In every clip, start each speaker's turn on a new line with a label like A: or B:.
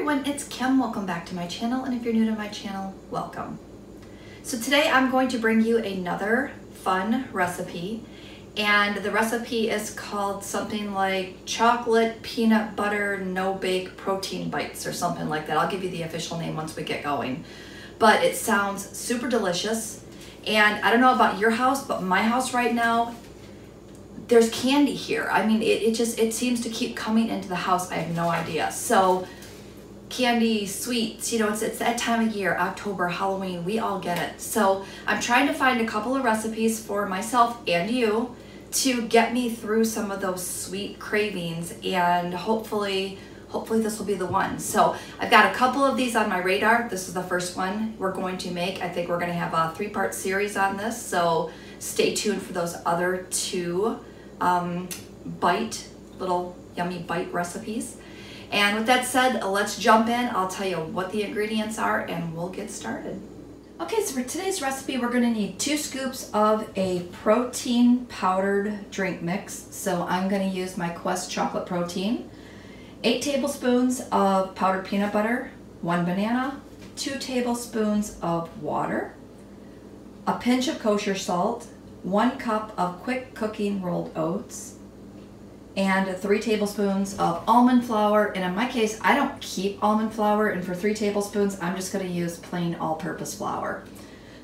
A: everyone, it's Kim. Welcome back to my channel, and if you're new to my channel, welcome. So today I'm going to bring you another fun recipe, and the recipe is called something like chocolate peanut butter no bake protein bites or something like that. I'll give you the official name once we get going. But it sounds super delicious, and I don't know about your house, but my house right now there's candy here. I mean, it, it just, it seems to keep coming into the house. I have no idea. So candy, sweets, you know, it's, it's that time of year, October, Halloween, we all get it. So I'm trying to find a couple of recipes for myself and you to get me through some of those sweet cravings and hopefully hopefully this will be the one. So I've got a couple of these on my radar. This is the first one we're going to make. I think we're gonna have a three-part series on this, so stay tuned for those other two um, bite, little yummy bite recipes. And with that said, let's jump in. I'll tell you what the ingredients are and we'll get started. Okay, so for today's recipe, we're gonna need two scoops of a protein powdered drink mix. So I'm gonna use my Quest chocolate protein, eight tablespoons of powdered peanut butter, one banana, two tablespoons of water, a pinch of kosher salt, one cup of quick cooking rolled oats, and three tablespoons of almond flour. And in my case, I don't keep almond flour, and for three tablespoons, I'm just gonna use plain all-purpose flour.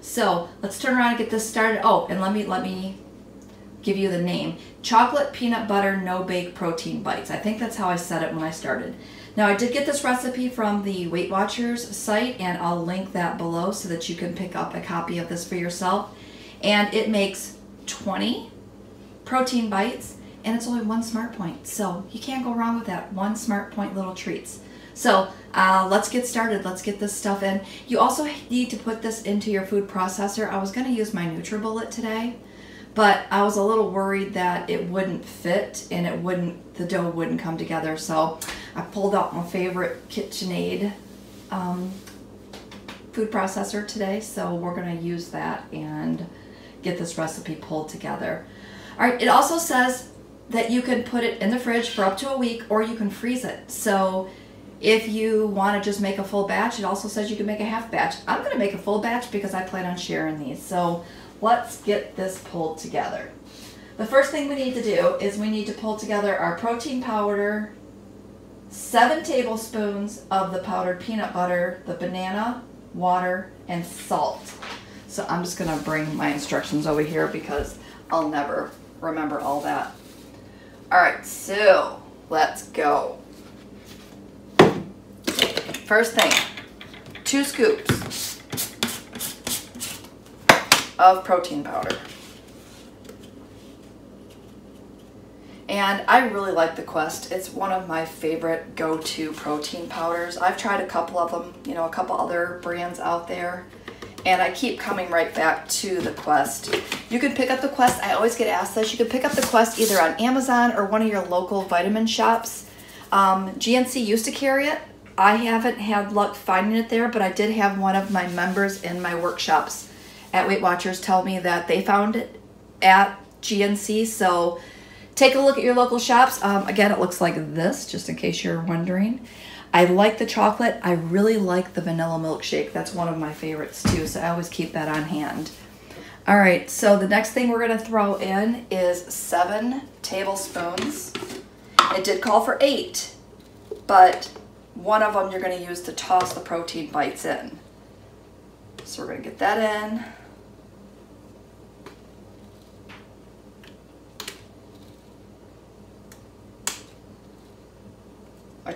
A: So let's turn around and get this started. Oh, and let me let me give you the name. Chocolate peanut butter no bake protein bites. I think that's how I said it when I started. Now I did get this recipe from the Weight Watchers site and I'll link that below so that you can pick up a copy of this for yourself and it makes 20 protein bites and it's only one smart point. So you can't go wrong with that one smart point little treats. So uh, let's get started. Let's get this stuff in. You also need to put this into your food processor. I was going to use my NutriBullet today but I was a little worried that it wouldn't fit and it wouldn't the dough wouldn't come together. So I pulled out my favorite KitchenAid um, food processor today. So we're going to use that and get this recipe pulled together. All right, it also says that you can put it in the fridge for up to a week or you can freeze it. So if you want to just make a full batch, it also says you can make a half batch. I'm going to make a full batch because I plan on sharing these. So let's get this pulled together. The first thing we need to do is we need to pull together our protein powder, seven tablespoons of the powdered peanut butter, the banana, water, and salt. So I'm just gonna bring my instructions over here because I'll never remember all that. All right, so let's go. First thing, two scoops of protein powder. And I really like the Quest. It's one of my favorite go-to protein powders. I've tried a couple of them, you know, a couple other brands out there and I keep coming right back to the Quest. You can pick up the Quest, I always get asked this, you can pick up the Quest either on Amazon or one of your local vitamin shops. Um, GNC used to carry it. I haven't had luck finding it there, but I did have one of my members in my workshops at Weight Watchers tell me that they found it at GNC, so take a look at your local shops. Um, again, it looks like this, just in case you're wondering. I like the chocolate. I really like the vanilla milkshake. That's one of my favorites too, so I always keep that on hand. All right, so the next thing we're gonna throw in is seven tablespoons. It did call for eight, but one of them you're gonna use to toss the protein bites in. So we're gonna get that in.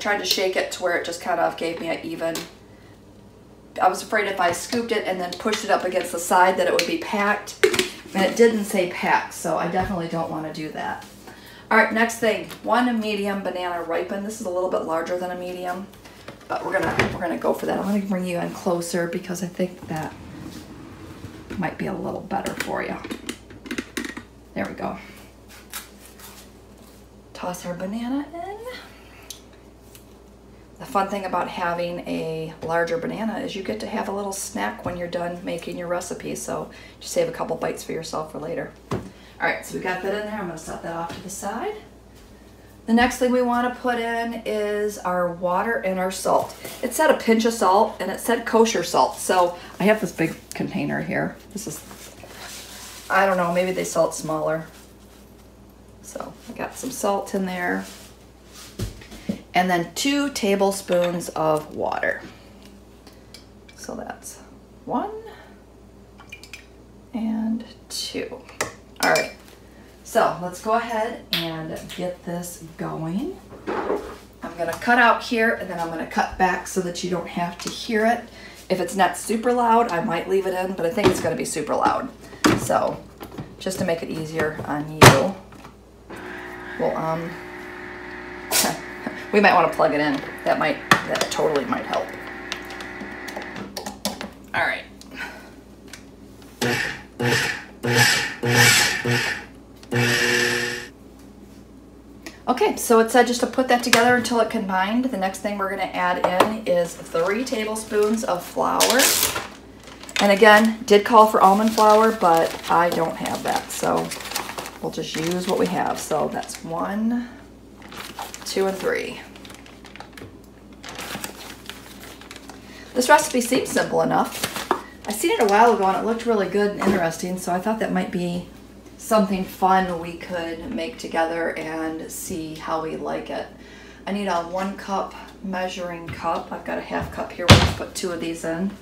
A: Tried to shake it to where it just kind of gave me an even. I was afraid if I scooped it and then pushed it up against the side that it would be packed. And it didn't say packed, so I definitely don't want to do that. All right, next thing, one medium banana ripened. This is a little bit larger than a medium, but we're gonna we're gonna go for that. I'm gonna bring you in closer because I think that might be a little better for you. There we go. Toss our banana in. Fun thing about having a larger banana is you get to have a little snack when you're done making your recipe. So just save a couple bites for yourself for later. All right, so we got that in there. I'm gonna set that off to the side. The next thing we want to put in is our water and our salt. It said a pinch of salt and it said kosher salt. So I have this big container here. This is, I don't know, maybe they salt smaller. So I got some salt in there. And then two tablespoons of water. So that's one and two. All right, so let's go ahead and get this going. I'm gonna cut out here and then I'm gonna cut back so that you don't have to hear it. If it's not super loud, I might leave it in, but I think it's gonna be super loud. So just to make it easier on you, well, um, we might wanna plug it in. That might, that totally might help. All right. Okay, so it said just to put that together until it combined. The next thing we're gonna add in is three tablespoons of flour. And again, did call for almond flour, but I don't have that, so we'll just use what we have. So that's one, two, and three. This recipe seems simple enough. I seen it a while ago and it looked really good and interesting, so I thought that might be something fun we could make together and see how we like it. I need a one cup measuring cup. I've got a half cup here. We'll put two of these in.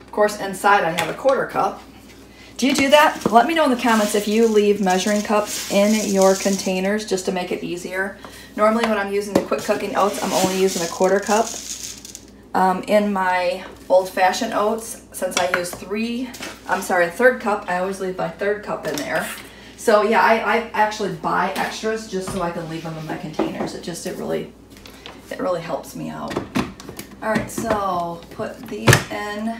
A: Of course, inside I have a quarter cup. Do you do that? Let me know in the comments if you leave measuring cups in your containers just to make it easier. Normally when I'm using the quick cooking oats, I'm only using a quarter cup. Um, in my old-fashioned oats, since I use three, I'm sorry, a third cup, I always leave my third cup in there. So yeah, I, I actually buy extras just so I can leave them in my containers. It just, it really, it really helps me out. All right, so put these in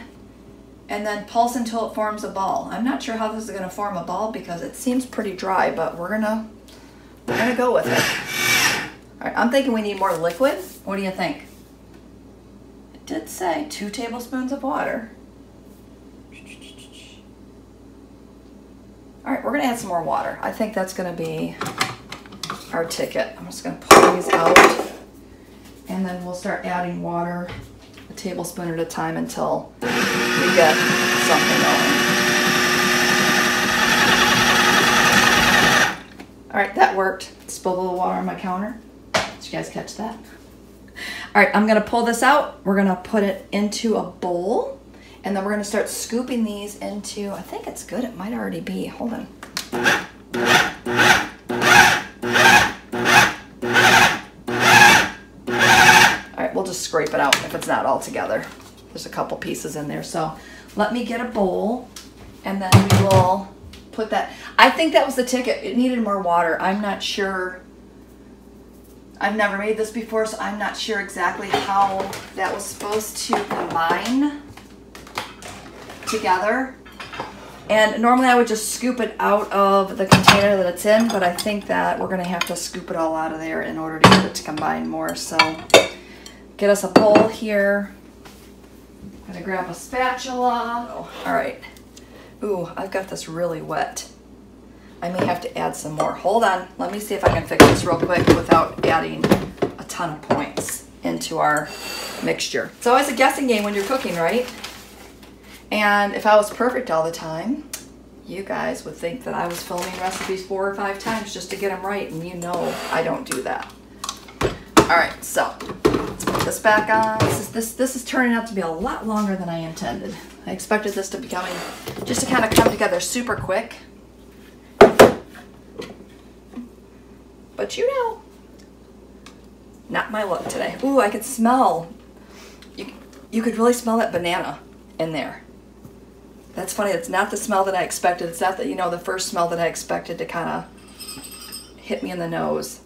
A: and then pulse until it forms a ball. I'm not sure how this is gonna form a ball because it seems pretty dry, but we're gonna, we're gonna go with it. All right, I'm thinking we need more liquid. What do you think? It did say two tablespoons of water. All right, we're gonna add some more water. I think that's gonna be our ticket. I'm just gonna pull these out and then we'll start adding water tablespoon at a time until we get something going. All right, that worked. Spilled a little water on my counter. Did you guys catch that? All right, I'm gonna pull this out. We're gonna put it into a bowl and then we're gonna start scooping these into, I think it's good, it might already be, hold on. All right, we'll just scrape it out if it's not all together. There's a couple pieces in there. So let me get a bowl and then we will put that. I think that was the ticket. It needed more water. I'm not sure I've never made this before, so I'm not sure exactly how that was supposed to combine together. And normally I would just scoop it out of the container that it's in, but I think that we're gonna have to scoop it all out of there in order to get it to combine more. So get us a bowl here. I'm gonna grab a spatula. Oh, all right. Ooh, I've got this really wet. I may have to add some more. Hold on, let me see if I can fix this real quick without adding a ton of points into our mixture. It's always a guessing game when you're cooking, right? And if I was perfect all the time, you guys would think that I was filming recipes four or five times just to get them right, and you know I don't do that. All right, so put this back on. This is, this, this is turning out to be a lot longer than I intended. I expected this to be coming, just to kind of come together super quick. But you know, not my luck today. Ooh, I could smell, you, you could really smell that banana in there. That's funny, it's not the smell that I expected. It's not that, you know, the first smell that I expected to kind of hit me in the nose.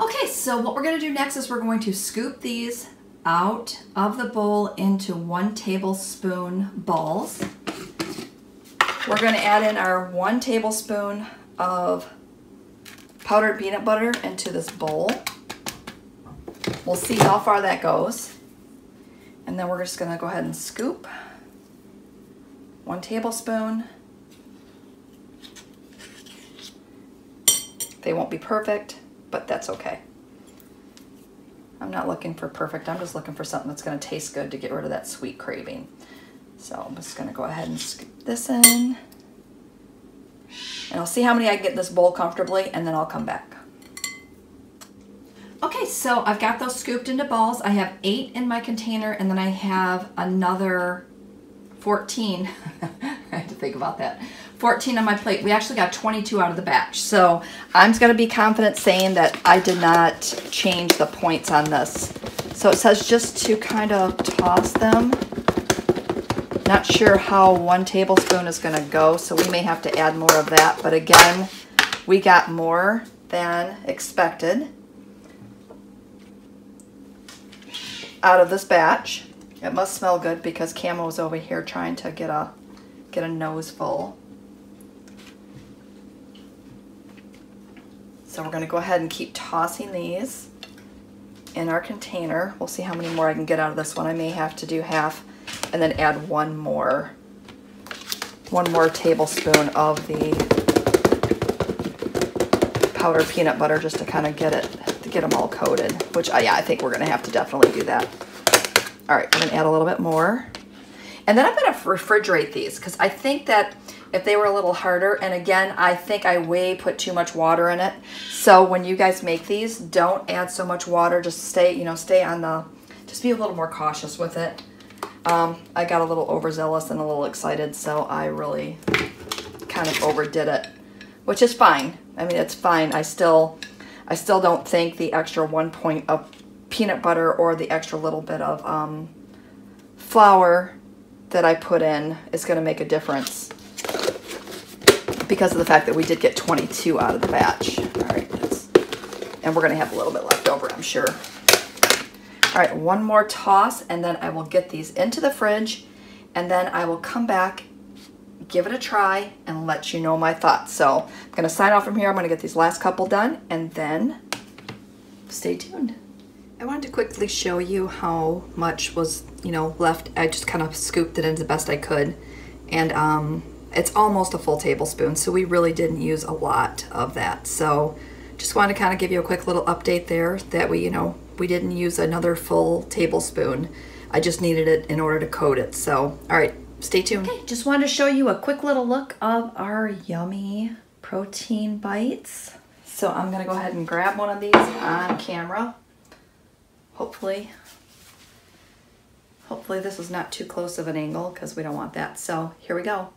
A: Okay, so what we're gonna do next is we're going to scoop these out of the bowl into one tablespoon balls. We're gonna add in our one tablespoon of powdered peanut butter into this bowl. We'll see how far that goes. And then we're just gonna go ahead and scoop one tablespoon They won't be perfect, but that's okay. I'm not looking for perfect. I'm just looking for something that's going to taste good to get rid of that sweet craving. So I'm just going to go ahead and scoop this in. And I'll see how many I can get this bowl comfortably and then I'll come back. Okay, so I've got those scooped into balls. I have eight in my container and then I have another 14. Had to think about that. 14 on my plate. We actually got 22 out of the batch. So I'm going to be confident saying that I did not change the points on this. So it says just to kind of toss them. Not sure how one tablespoon is going to go, so we may have to add more of that. But again, we got more than expected out of this batch. It must smell good because Camo Camo's over here trying to get a get a nose full. So we're gonna go ahead and keep tossing these in our container. We'll see how many more I can get out of this one. I may have to do half and then add one more, one more tablespoon of the powdered peanut butter just to kind of get it, to get them all coated, which I, uh, yeah, I think we're gonna have to definitely do that. All right, I'm gonna add a little bit more. And then I'm gonna refrigerate these because I think that if they were a little harder. And again, I think I way put too much water in it. So when you guys make these, don't add so much water. Just stay, you know, stay on the, just be a little more cautious with it. Um, I got a little overzealous and a little excited, so I really kind of overdid it, which is fine. I mean, it's fine. I still, I still don't think the extra one point of peanut butter or the extra little bit of um, flour that I put in is going to make a difference because of the fact that we did get 22 out of the batch. All right, and we're gonna have a little bit left over, I'm sure. All right, one more toss, and then I will get these into the fridge, and then I will come back, give it a try, and let you know my thoughts. So I'm gonna sign off from here. I'm gonna get these last couple done, and then stay tuned. I wanted to quickly show you how much was, you know, left. I just kind of scooped it in the best I could. And um, it's almost a full tablespoon, so we really didn't use a lot of that. So just wanted to kind of give you a quick little update there that we, you know, we didn't use another full tablespoon. I just needed it in order to coat it. So, all right, stay tuned. Okay, just wanted to show you a quick little look of our yummy protein bites. So I'm gonna go ahead and grab one of these on camera. Hopefully, hopefully this is not too close of an angle because we don't want that. So here we go.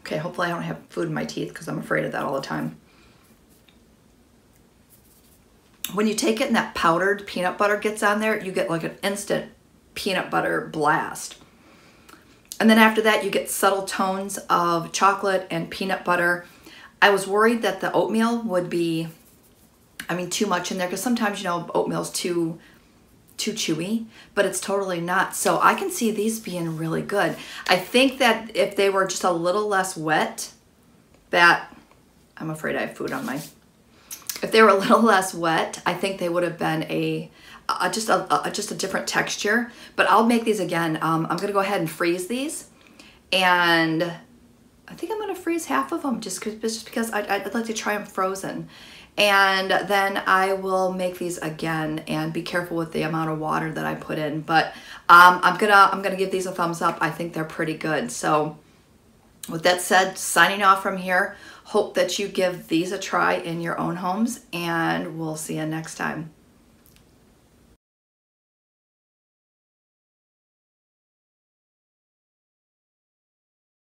A: Okay, hopefully I don't have food in my teeth because I'm afraid of that all the time. When you take it and that powdered peanut butter gets on there, you get like an instant peanut butter blast. And then after that, you get subtle tones of chocolate and peanut butter. I was worried that the oatmeal would be, I mean, too much in there because sometimes, you know, oatmeal's too too chewy, but it's totally not. So I can see these being really good. I think that if they were just a little less wet, that, I'm afraid I have food on my, if they were a little less wet, I think they would have been a, a just a, a, just a different texture. But I'll make these again. Um, I'm gonna go ahead and freeze these. And I think I'm gonna freeze half of them just, cause, just because I'd, I'd like to try them frozen and then I will make these again and be careful with the amount of water that I put in but um, I'm gonna I'm gonna give these a thumbs up I think they're pretty good so with that said signing off from here hope that you give these a try in your own homes and we'll see you next time